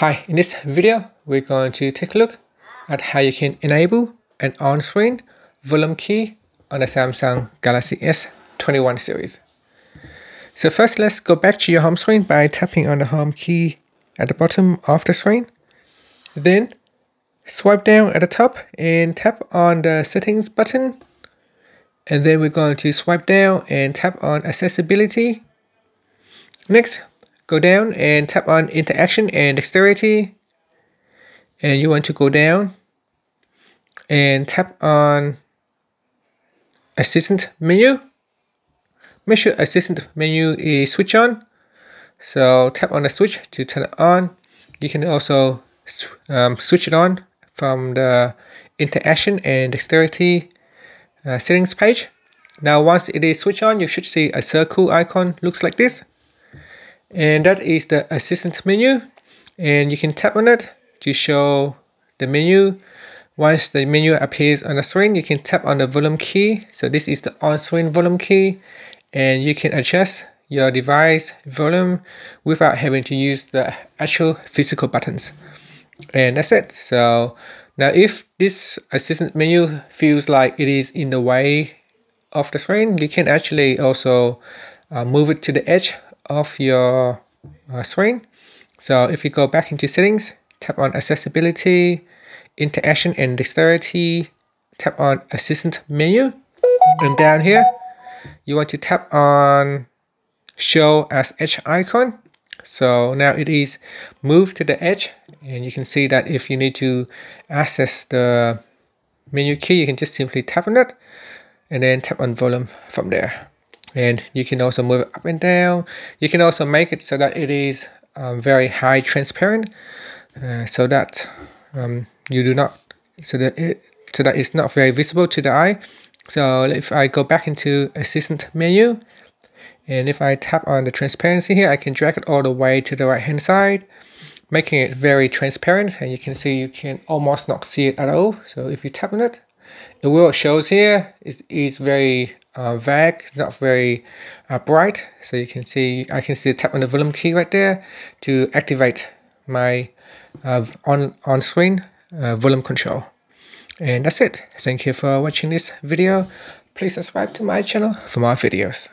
Hi, in this video, we're going to take a look at how you can enable an on-screen volume key on the Samsung Galaxy S21 series. So first, let's go back to your home screen by tapping on the home key at the bottom of the screen. Then, swipe down at the top and tap on the settings button. And then we're going to swipe down and tap on accessibility. Next, go down and tap on interaction and dexterity. And you want to go down and tap on assistant menu. Make sure assistant menu is switch on. So tap on the switch to turn it on. You can also um, switch it on from the interaction and dexterity uh, settings page. Now once it is switched on you should see a circle icon looks like this and that is the assistant menu. And you can tap on it to show the menu. Once the menu appears on the screen you can tap on the volume key. So this is the on-screen volume key. And you can adjust your device volume without having to use the actual physical buttons. And that's it. So now if this assistant menu feels like it is in the way of the screen you can actually also uh, move it to the edge of your uh, screen. So if you go back into settings, tap on accessibility, interaction and dexterity, tap on assistant menu. And down here, you want to tap on show as edge icon. So now it is moved to the edge and you can see that if you need to access the menu key, you can just simply tap on it and then tap on volume from there and you can also move it up and down. You can also make it so that it is um, very high transparent uh, so that um, you do not so that it so that it's not very visible to the eye. So if I go back into assistant menu and if I tap on the transparency here I can drag it all the way to the right hand side making it very transparent. And you can see you can almost not see it at all. So if you tap on it it will shows here it is very uh, vague, not very uh, bright. So you can see, I can see tap on the volume key right there to activate my uh, on, on screen uh, volume control. And that's it. Thank you for watching this video. Please subscribe to my channel for more videos.